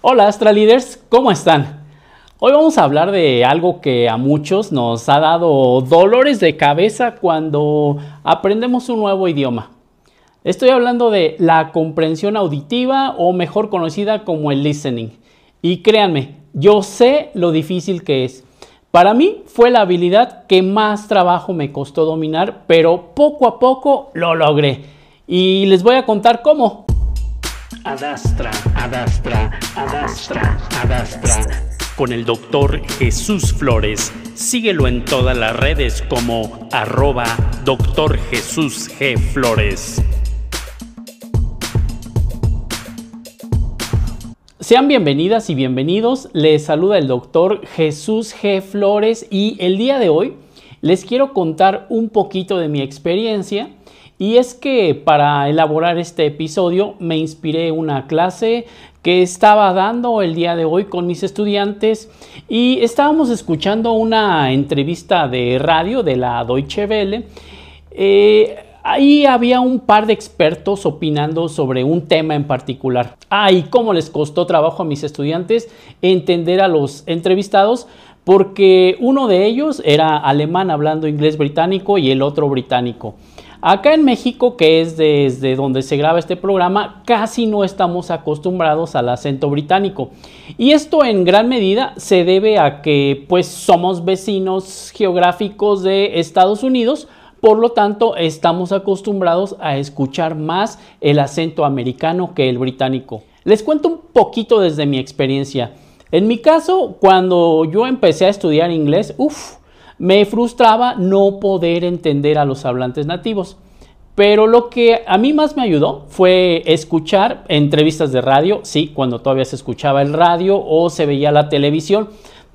Hola Astra Leaders, ¿cómo están? Hoy vamos a hablar de algo que a muchos nos ha dado dolores de cabeza cuando aprendemos un nuevo idioma. Estoy hablando de la comprensión auditiva o mejor conocida como el listening. Y créanme, yo sé lo difícil que es. Para mí fue la habilidad que más trabajo me costó dominar, pero poco a poco lo logré. Y les voy a contar cómo. Adastra, Adastra, Adastra, Adastra. Con el doctor Jesús Flores. Síguelo en todas las redes como arroba doctor Jesús G. Flores. Sean bienvenidas y bienvenidos. Les saluda el doctor Jesús G. Flores y el día de hoy les quiero contar un poquito de mi experiencia y es que para elaborar este episodio me inspiré una clase que estaba dando el día de hoy con mis estudiantes y estábamos escuchando una entrevista de radio de la Deutsche Welle. Eh, ahí había un par de expertos opinando sobre un tema en particular. Ah, y cómo les costó trabajo a mis estudiantes entender a los entrevistados porque uno de ellos era alemán hablando inglés británico y el otro británico. Acá en México, que es desde donde se graba este programa, casi no estamos acostumbrados al acento británico. Y esto en gran medida se debe a que pues somos vecinos geográficos de Estados Unidos, por lo tanto estamos acostumbrados a escuchar más el acento americano que el británico. Les cuento un poquito desde mi experiencia. En mi caso, cuando yo empecé a estudiar inglés, uff, me frustraba no poder entender a los hablantes nativos. Pero lo que a mí más me ayudó fue escuchar entrevistas de radio, sí, cuando todavía se escuchaba el radio o se veía la televisión.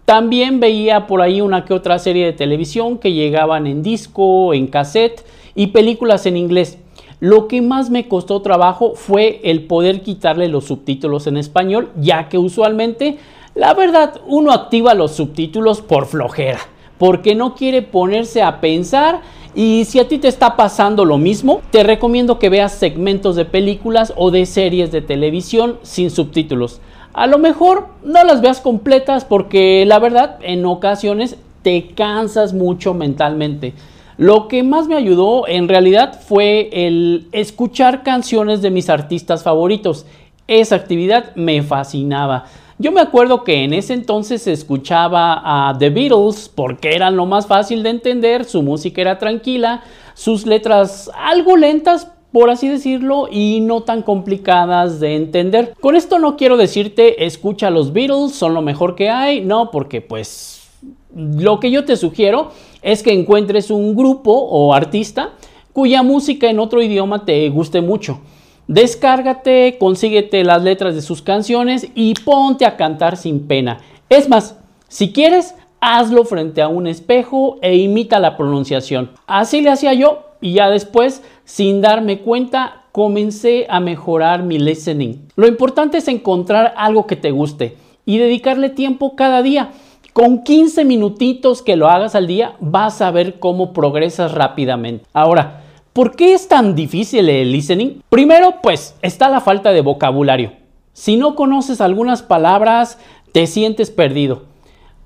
También veía por ahí una que otra serie de televisión que llegaban en disco, en cassette y películas en inglés. Lo que más me costó trabajo fue el poder quitarle los subtítulos en español, ya que usualmente, la verdad, uno activa los subtítulos por flojera porque no quiere ponerse a pensar. Y si a ti te está pasando lo mismo, te recomiendo que veas segmentos de películas o de series de televisión sin subtítulos. A lo mejor no las veas completas porque la verdad en ocasiones te cansas mucho mentalmente. Lo que más me ayudó en realidad fue el escuchar canciones de mis artistas favoritos. Esa actividad me fascinaba. Yo me acuerdo que en ese entonces escuchaba a The Beatles porque eran lo más fácil de entender, su música era tranquila, sus letras algo lentas, por así decirlo, y no tan complicadas de entender. Con esto no quiero decirte escucha a los Beatles, son lo mejor que hay, no, porque pues lo que yo te sugiero es que encuentres un grupo o artista cuya música en otro idioma te guste mucho. Descárgate, consíguete las letras de sus canciones y ponte a cantar sin pena. Es más, si quieres, hazlo frente a un espejo e imita la pronunciación. Así le hacía yo y ya después, sin darme cuenta, comencé a mejorar mi listening. Lo importante es encontrar algo que te guste y dedicarle tiempo cada día. Con 15 minutitos que lo hagas al día, vas a ver cómo progresas rápidamente. Ahora, ¿Por qué es tan difícil el listening? Primero, pues está la falta de vocabulario. Si no conoces algunas palabras, te sientes perdido.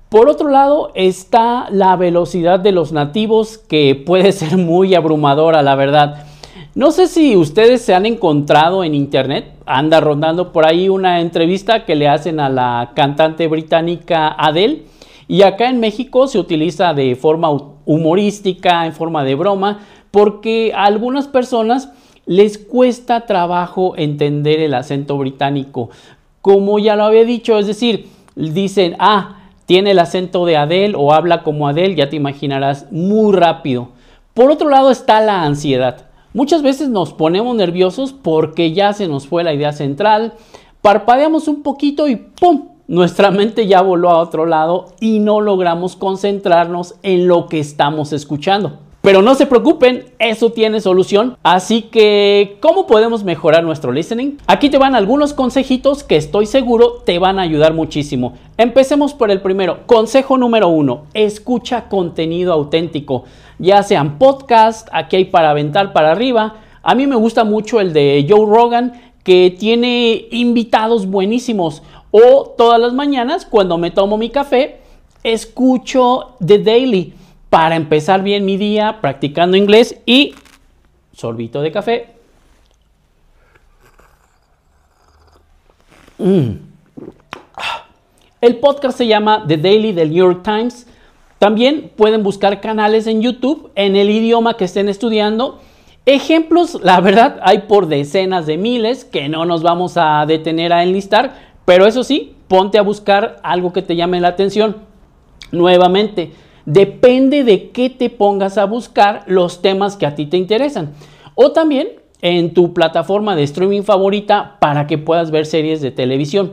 Por otro lado, está la velocidad de los nativos que puede ser muy abrumadora, la verdad. No sé si ustedes se han encontrado en internet, anda rondando por ahí una entrevista que le hacen a la cantante británica Adele y acá en México se utiliza de forma humorística, en forma de broma, porque a algunas personas les cuesta trabajo entender el acento británico. Como ya lo había dicho, es decir, dicen, ah, tiene el acento de Adele o habla como Adele, ya te imaginarás, muy rápido. Por otro lado está la ansiedad. Muchas veces nos ponemos nerviosos porque ya se nos fue la idea central, parpadeamos un poquito y ¡pum! Nuestra mente ya voló a otro lado y no logramos concentrarnos en lo que estamos escuchando. Pero no se preocupen, eso tiene solución. Así que, ¿cómo podemos mejorar nuestro listening? Aquí te van algunos consejitos que estoy seguro te van a ayudar muchísimo. Empecemos por el primero. Consejo número uno, escucha contenido auténtico. Ya sean podcast, aquí hay para aventar para arriba. A mí me gusta mucho el de Joe Rogan que tiene invitados buenísimos O todas las mañanas, cuando me tomo mi café, escucho The Daily para empezar bien mi día practicando inglés y sorbito de café. Mm. El podcast se llama The Daily del New York Times. También pueden buscar canales en YouTube en el idioma que estén estudiando. Ejemplos, la verdad, hay por decenas de miles que no nos vamos a detener a enlistar, pero eso sí, ponte a buscar algo que te llame la atención. Nuevamente, depende de qué te pongas a buscar los temas que a ti te interesan. O también en tu plataforma de streaming favorita para que puedas ver series de televisión.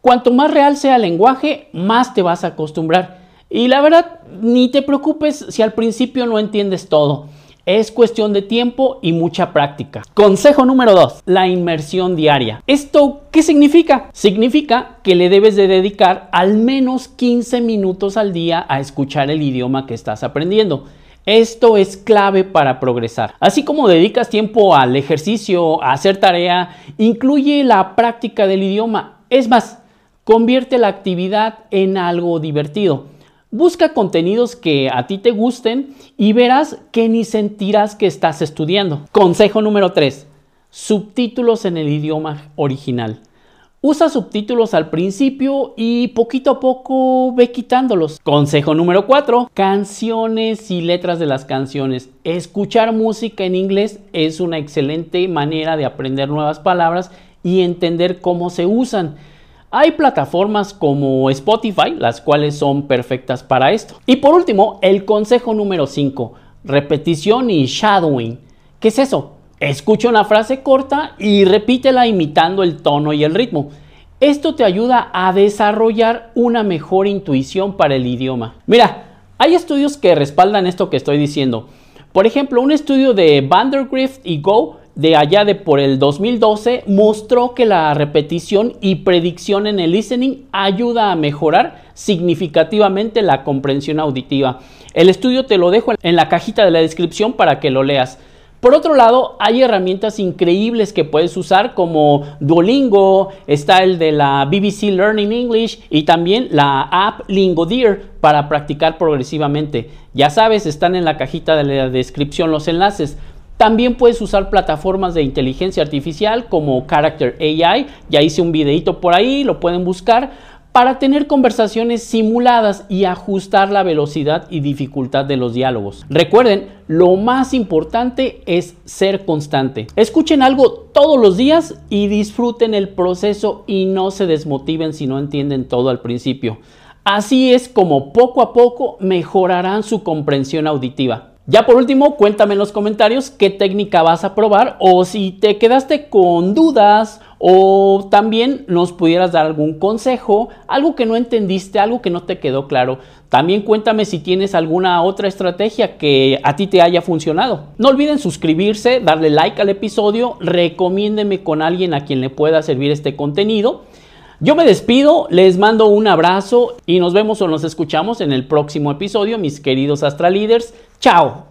Cuanto más real sea el lenguaje, más te vas a acostumbrar. Y la verdad, ni te preocupes si al principio no entiendes todo. Es cuestión de tiempo y mucha práctica. Consejo número 2, la inmersión diaria. ¿Esto qué significa? Significa que le debes de dedicar al menos 15 minutos al día a escuchar el idioma que estás aprendiendo. Esto es clave para progresar. Así como dedicas tiempo al ejercicio, a hacer tarea, incluye la práctica del idioma. Es más, convierte la actividad en algo divertido. Busca contenidos que a ti te gusten y verás que ni sentirás que estás estudiando. Consejo número 3. Subtítulos en el idioma original. Usa subtítulos al principio y poquito a poco ve quitándolos. Consejo número 4. Canciones y letras de las canciones. Escuchar música en inglés es una excelente manera de aprender nuevas palabras y entender cómo se usan. Hay plataformas como Spotify, las cuales son perfectas para esto. Y por último, el consejo número 5, repetición y shadowing. ¿Qué es eso? Escucha una frase corta y repítela imitando el tono y el ritmo. Esto te ayuda a desarrollar una mejor intuición para el idioma. Mira, hay estudios que respaldan esto que estoy diciendo. Por ejemplo, un estudio de Vandergrift y Go de allá de por el 2012 mostró que la repetición y predicción en el listening ayuda a mejorar significativamente la comprensión auditiva. El estudio te lo dejo en la cajita de la descripción para que lo leas. Por otro lado, hay herramientas increíbles que puedes usar como Duolingo, está el de la BBC Learning English y también la app Lingodeer para practicar progresivamente. Ya sabes, están en la cajita de la descripción los enlaces. También puedes usar plataformas de inteligencia artificial como Character AI, ya hice un videito por ahí, lo pueden buscar, para tener conversaciones simuladas y ajustar la velocidad y dificultad de los diálogos. Recuerden, lo más importante es ser constante. Escuchen algo todos los días y disfruten el proceso y no se desmotiven si no entienden todo al principio. Así es como poco a poco mejorarán su comprensión auditiva. Ya por último, cuéntame en los comentarios qué técnica vas a probar o si te quedaste con dudas o también nos pudieras dar algún consejo, algo que no entendiste, algo que no te quedó claro. También cuéntame si tienes alguna otra estrategia que a ti te haya funcionado. No olviden suscribirse, darle like al episodio, recomiéndeme con alguien a quien le pueda servir este contenido. Yo me despido, les mando un abrazo y nos vemos o nos escuchamos en el próximo episodio, mis queridos Astra Leaders. ¡Chao!